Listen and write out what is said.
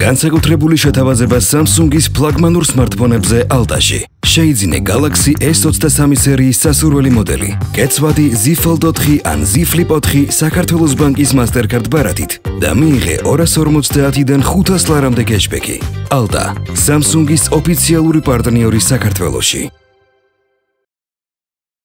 განსაკუთრებული შეთავაზება Samsung-ის ფლაგმანურ smartphone-ებზე ალტაში. შეიძინე Galaxy S23 სერიის სასურველი მოდელი. კეცვადი Z Fold 4 ან Z Flip 4 საქართველოს ბანკის Mastercard ბარათით და მიიღე 250-დან 500 ლარამდე კეშბექი. ალტა, Samsung-ის ოფიციალური პარტნიორი საქართველოში.